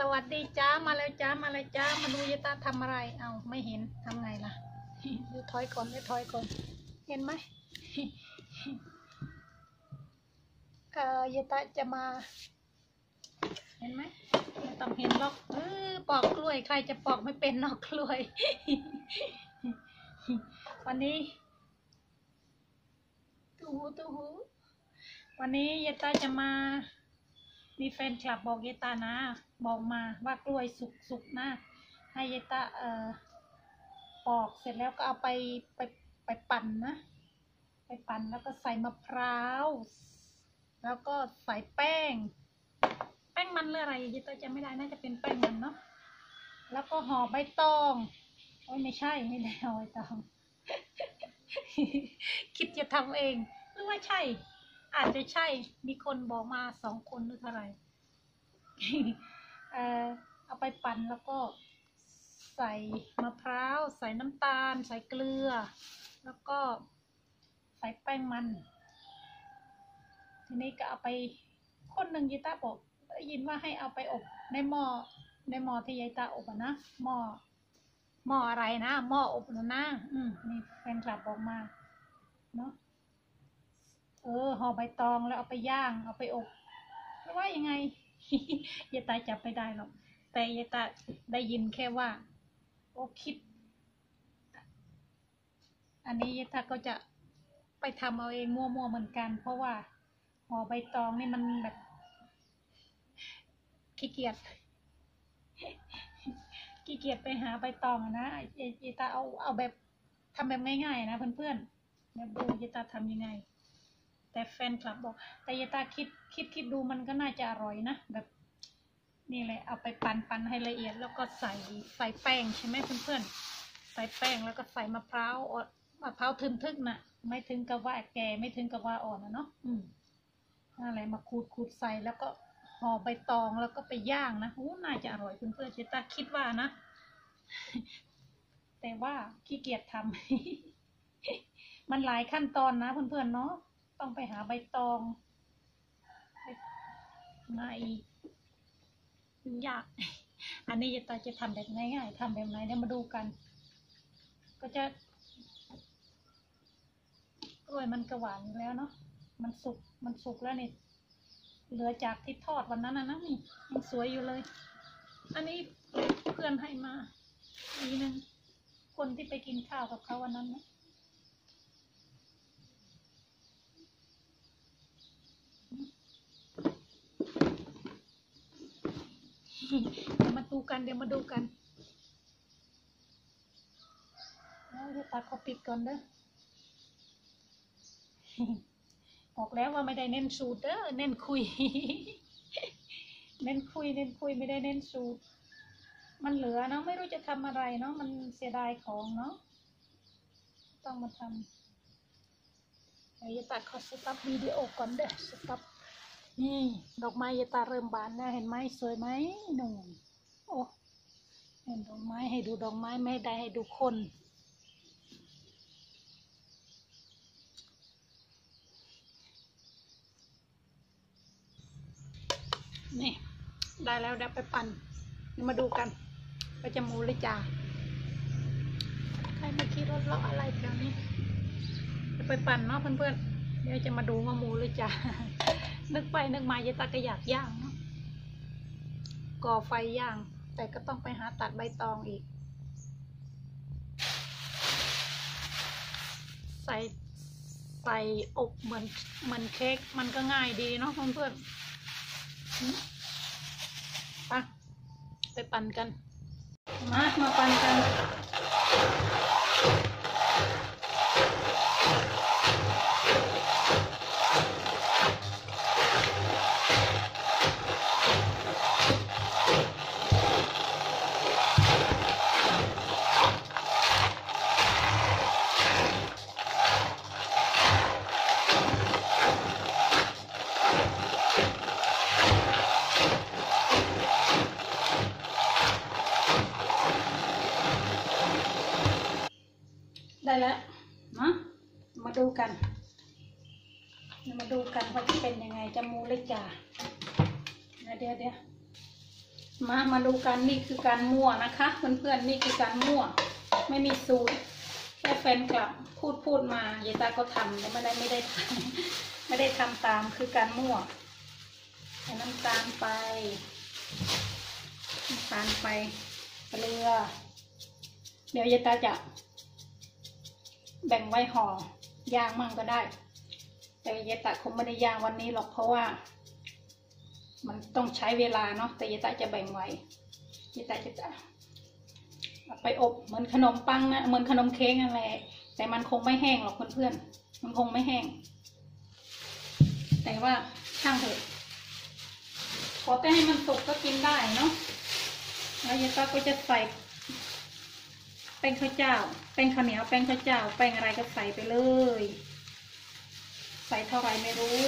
สวัสดีจ้ามาแล้วจ้ามาแล้วจ้ามาดูยายตาทำอะไรเอาไม่เห็นทำไงล่ะดูถอยก่อนดูถอยก่อนเห็นไหมเออยายตาจะมา เห็นไหมไม่ต้องเห็นหรอกเออปอกกล้วยใครจะปอกไม่เป็นนอกกล้วย วันนี้ตูหูตูหูวันนี้ยายตาจะมา มีแฟนคลับบอกยายตานะ บอกมาว่ากล้วยสุกสุกๆนะให้ยายตาเอ่อปอกเสร็จแล้วก็เอาไปไปไปปั่นนะ ไปปั่นแล้วก็ใส่มะพร้าว แล้วก็ใส่แป้ง แป้งมันหรืออะไรยายตาจะไม่ได้น่าจะเป็นแป้งมันเนาะแล้วก็ห่อใบตองโอ้ยไม่ใช่ไม่ได้ห่อใบตอง คิดจะทำเองหรือว่าใช่ อาจจะใช่ มีคนบอกมาสองคนหรือเท่าไหร่เอ่อเอาไปปั่นแล้วก็ใส่มะพร้าว ใส่น้ำตาล ใส่เกลือ แล้วก็ใส่แป้งมัน ทีนี้ก็เอาไปคนหนึ่งยีตาบอกได้ยินว่าให้เอาไปอบในหม้อในหม้อที่ยายตาอบอะนะหม้อหม้ออะไรนะหม้ออบนะนะอืมนี่แฟนคลับบอกมาเนาะ เออห่อใบตองแล้วเอาไปย่างเอาไปอบไม่ว่ายังไงยายตาจับไม่ได้หรอกแต่ยายตาได้ยินแค่ว่า โอ้คิด อันนี้ยายตาก็จะไปทำเอาเองมั่วๆเหมือนกัน เพราะว่าห่อใบตองนี่มันแบบขี้เกียจขี้เกียจไปหาใบตองนะยายตาเอาเอาแบบทำแบบง่ายๆนะเพื่อนๆเดี๋ยวดูยายตาทำยังไง แต่แฟนคลับบอก แต่ยายตาคิดคิดคิดดูมันก็น่าจะอร่อยนะแบบนี่เลยเอาไปปันปั่นให้ละเอียด แล้วก็ใส่ใส่แป้งใช่ไหมเพื่อนๆใส่แป้งแล้วก็ใส่มะพร้าวอ่อนมะพร้าวทึนทึกน่ะ ไม่ถึงกับว่าแก่ไม่ถึงกับว่าอ่อนนะเนาะอืมอะไรมาขูดขูดใส่แล้วก็ห่อใบตองแล้วก็ไปย่างนะโอ้น่าจะอร่อยเพื่อนๆยาตาคิดว่านะ แต่ว่าขี้เกียจทำมันหลายขั้นตอนนะเพื่อนๆเนาะ ต้องไปหาใบตองไมาอีกยุ่งยาก อันนี้ยายตาจะทำแบบง่ายๆทำแบบไหนเดี๋ยวมาดูกัน ก็จะกล้วยมันกระหวานแล้วเนาะ มันสุก มันสุกแล้วนี่ เหลือจากที่ทอดวันนั้นนะนะนี่ยังสวยอยู่เลย อันนี้เพื่อนให้มาอีกนึงคนที่ไปกินข้าวกับเขาวันนั้นนะ เดี๋ยวมาดู กันเดี๋ยวมาดูกันแล้วจะตัดเขาปิดก่อนเด้อบอกแล้วว่าไม่ได้เน้นสูตรเด้อเน้นคุย เน้นคุยเน้นคุยไม่ได้เน้นสูตร มันเหลือเนาะไม่รู้จะทำอะไรเนาะมันเสียดายของเนาะต้องมาทำเดี๋ยวจะตัดเขาสต็อปวิดีโอก่อนเด้อสต็อปนี่ดอกไม้ยายตาเริ่มบานแล้วเห็นไหมสวยไหมหนุ่ม โอ้เห็นดอกไม้ให้ดูดอกไม้ไม่ได้ให้ดูคนนี่ได้แล้วเดี๋ยวไปปั่นมาดูกันไปจะมูเลยจ้าใครมาขี่รถเลาะอะไรแถวนี้เดี๋ยวไปปั่นเนาะเพื่อนๆเดี๋ยวจะมาดูว่ามูเลยจ้านึกไปนึกมายายตาก็อยากย่างเนาะก่อไฟย่าง แต่ก็ต้องไปหาตัดใบตองอีก ใส่ใส่อบเหมือนเหมือนเค้กมันก็ง่ายดีเนาะเพื่อนๆหืมไปไปปั่นกัน มา มาปั่นกัน เป็นยังไงจะมูเลยจ่าเดี๋ยวเดี๋ยวมามาดูกันนี่คือการมั่วนะคะ เพื่อนๆนี่คือการมั่ว ไม่มีสูตรแค่แฟนคลับพูดพูดมายายตาก็ทำแต่ไม่ได้ไม่ได้ทำไม่ได้ทำตามคือการมั่วใส่น้ำตาลไปน้ำตาลไปเกลือ เดี๋ยวยายตาจะแบ่งไว้ห่อยางมั่งก็ได้ แต่ยายตาคงไม่ได้ย่างวันนี้หรอกเพราะว่า มันต้องใช้เวลาเนาะแต่ยายตาจะแบ่งไว้ยายตาจะเอาไปอบเหมือนขนมปังนะเหมือนขนมเค้กนั่นแต่มันคงไม่แห้งหรอกเพื่อนๆมันคงไม่แห้ง แต่ว่าช่างเถอะขอแต่ให้มันสุกก็กินได้เนาะแล้วยายตาก็จะใส่แป้งข้าวเจ้า แป้งข้าวเหนียว แป้งข้าวเจ้า แป้งอะไรก็ใส่ไปเลย ใส่เท่าไรไม่รู้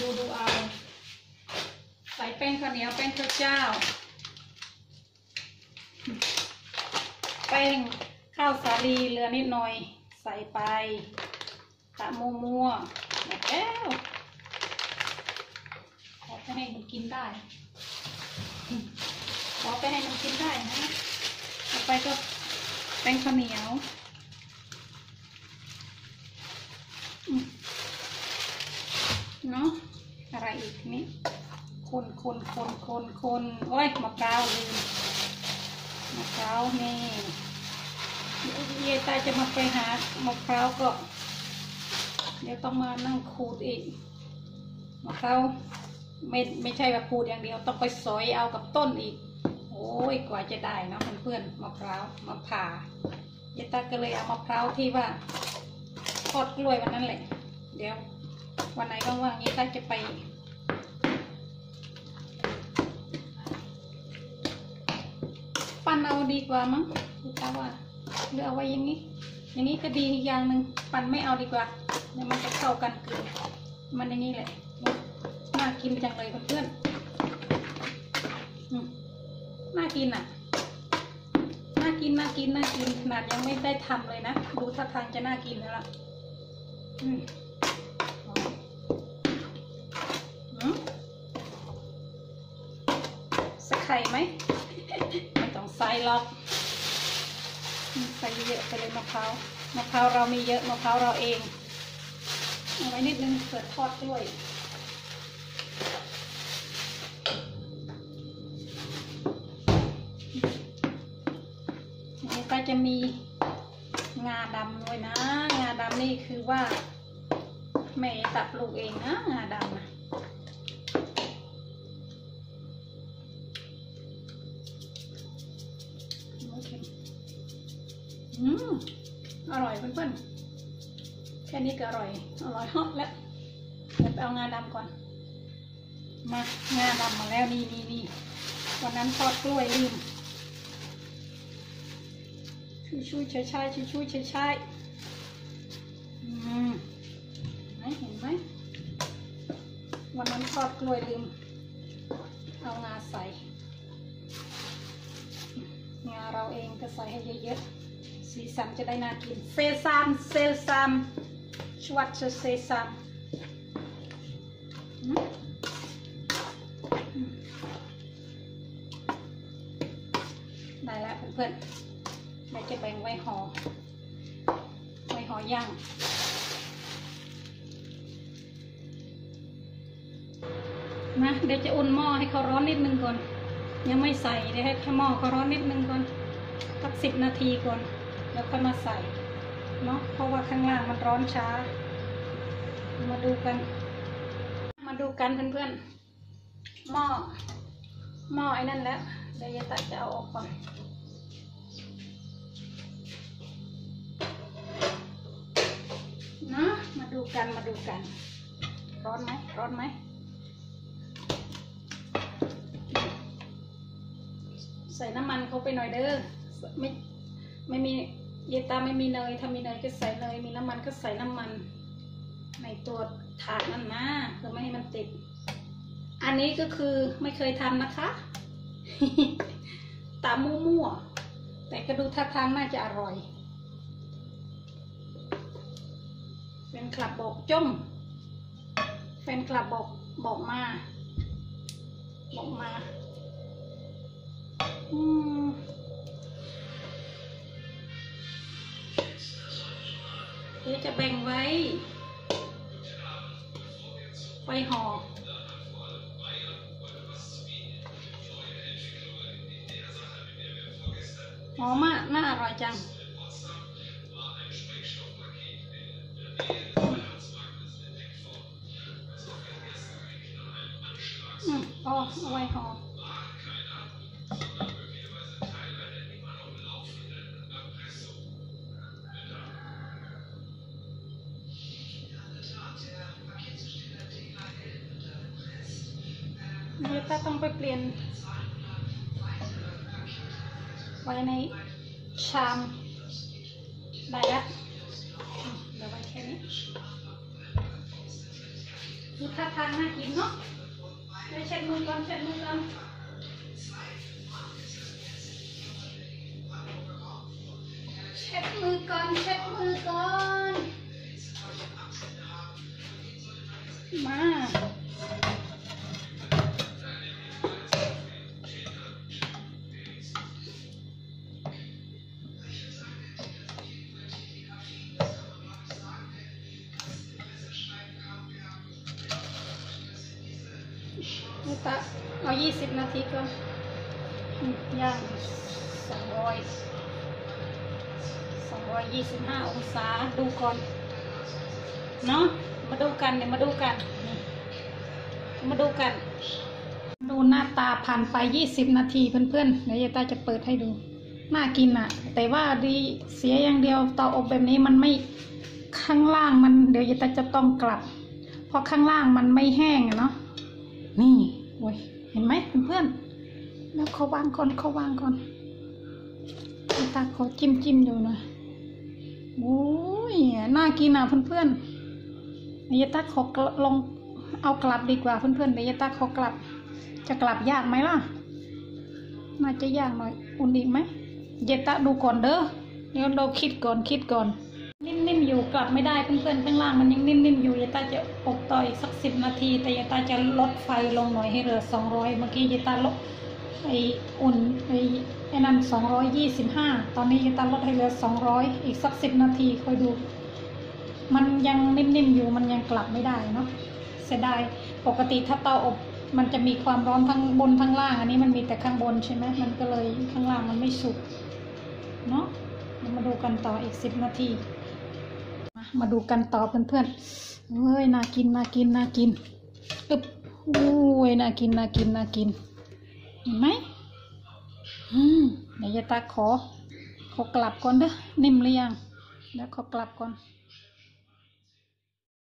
ดูดูเอา ใส่แป้งข้าวเหนียวแป้งข้าวเจ้า แป้งข้าวสาลีเหลือนิดหน่อย ใส่ไปตะมัวมัวๆหมดแล้วขอไปให้มันกินได้อืมขอไปให้มันกินได้นะ ต่อไปก็แป้งข้าวเหนียวอืมเนาะอะไรอีกทีนี้ คนคนคนคนโอ้ยมะพร้าวลืมมะพร้าวนี่เยตาจะมาไปหามะพร้าวก็ เดี๋ยวต้องมานั่งขูดอีกมะพร้าวไม่ไม่ใช่ว่าขูดอย่างเดียวต้องไปสอยเอากับต้นอีก โอ้ยกว่าจะได้นะเพื่อนๆมะพร้าวมาผ่าเยตาก็เลยเอามะพร้าวที่ว่าทอดกล้วยวันนั้นแหละ เดี๋ยววันไหนว่างๆเยตาจะไป เอาดีกว่ามั้งลูกค้าว่าหรือเอาไว้อย่างนี้ อย่างนี้ก็ดีอีกอย่างหนึ่งปั้นไม่เอาดีกว่าเดี๋ยวมันจะเข้ากันเกินมันอย่างนี้แหละน่ากินจังเลยเพื่อนๆน่ากินอะน่ากินน่ากินน่ากินขนาดยังไม่ได้ทำเลยนะดูท่าทางจะน่ากินแล้วล่ะอืมอืมใส่ไข่ไหม ไม่ต้องใส่หรอกใส่เยอะไปเลยมะพร้าวมะพร้าวเรามีเยอะมะพร้าวเราเองเอาไว้นิดนึงเกิดทอดด้วยนี่ก็จะมีงาดำด้วยนะ งาดำนี่คือว่าแม่ตัดปลูกเองนะงาดำนะ อืมอร่อยเพื่อนๆ แค่นี้ก็อร่อย อร่อยฮอตแล้วเดี๋ยวไปเอางาดำก่อน มางาดำมาแล้วนี่นี่นี่วันนั้นทอดกล้วยลืมช่วยช่วยช่ายช่วยช่วยช่ายอืมไหนเห็นไหม วันนั้นทอดกล้วยลืม เอางาใส่ งาเราเองก็ใส่ให้เยอะๆ สีสันจะได้น่ากินเซซามเซซามชวัตเซซามอืมอืมได้แล้วเพื่อนๆเดี๋ยวจะแบ่งไว้ห่อไว้ห่อย่างนะเดี๋ยวจะอุ่นหม้อให้เขาร้อนนิดนึงก่อน ยังไม่ใส่เดี๋ยวให้แค่หม้อเขาร้อนนิดนึงก่อนสักสิบนาทีก่อน แล้วค่อยมาใส่เนาะเพราะว่าข้างล่างมันร้อนช้า มาดูกัน มาดูกันเพื่อนๆหม้อหม้อไอ้นั่นแล้วเดี๋ยวยายตัดจะเอาออกก่อนนะมาดูกันมาดูกัน ร้อนไหมร้อนไหมใส่น้ำมันเข้าไปหน่อยเด้อไม่ไม่มี เยตาไม่มีเนยถ้ามีเนยก็ใส่เนยมีน้ำมันก็ใส่น้ำมัน ในตัวถาดนั่นนะเพื่อไม่ให้มันติด อันนี้ก็คือไม่เคยทำนะคะตามมั่วๆแต่ก็ดูท่าทางน่าจะอร่อย แฟนคลับบอกจมแฟนคลับบอกบอกมา บอกมา อืม เดี๋ยวจะแบ่งไว้ ไว้ห่อหอมมากน่าอร่อยจังอืมอเอไว้ห่อ เดี๋ยวตาต้องไปเปลี่ยน ไว้ในชามได้แล้วเดี๋ยวไว้แค่นี้ดูท่าทางน่ากินเนาะเดี๋ยวเช็ดมือก่อนเช็ดมือก่อนเช็ดมือก่อนเช็ดมือก่อน มา ย่างสองร้อยสองร้อยยี่สิบห้าองศาดูก่อน เนาะมาดูกันเนี่ยมาดูกันนี่มาดูกัน ดูหน้าตาผ่านไปยี่สิบนาทีเพื่อนๆเดี๋ยวยายตาจะเปิดให้ดู น่ากินอะแต่ว่าดีเสียอย่างเดียวเตาอบแบบนี้มันไม่ข้างล่างมันเดี๋ยวยายตาจะต้องกลับ เพราะข้างล่างมันไม่แห้งอะเนาะนี่โอ้ยเห็นไหมเพื่อนๆ แล้วเขาวางก่อนเขาวางก่อนตาขอจิ้มจิ้มดูหน่อยโอ้ยน่ากินอะเพื่อนๆเดี๋ยวยายตาขอกลองเอากลับดีกว่าเพื่อนๆเดี๋ยวยายตาขอกลับ จะกลับยากไหมล่ะ น่าจะยากหน่อย อุ่นอีกไหมยายตาดูก่อนเด้อเดี๋ยวเราคิดก่อนคิดก่อน นิ่มๆอยู่กลับไม่ได้เพื่อนๆข้างล่างมันยังนิ่มๆอยู่ยายตาจะอบต่ออีกสักสิบนาที แต่ยายตาจะลดไฟลงหน่อยให้เหลือสองร้อยเมื่อกี้ยายตาลด ไออุ่นไอไอ้นั่นสองร้อยยี่สิบห้าตอนนี้ยายตาลดให้เหลือสองร้อยอีกสักสิบนาทีคอยดู มันยังนิ่มๆอยู่มันยังกลับไม่ได้เนาะเสียดายปกติถ้าเตาอบมันจะมีความร้อนทั้งบนทั้งล่าง อันนี้มันมีแต่ข้างบนใช่ไหมมันก็เลยข้างล่างมันไม่สุกเนาะมาดูกันต่ออีกสิบนาทีมามาดูกันต่อเพื่อนๆเฮ้ยน่ากินน่ากินน่ากินอึ๊บอุ้ยน่ากินน่ากินน่ากิน เห็นไหมอืมเดี๋ยวยายตาขอ ขอกลับก่อนเด้อนิ่มหรือยังแล้วขอกลับก่อน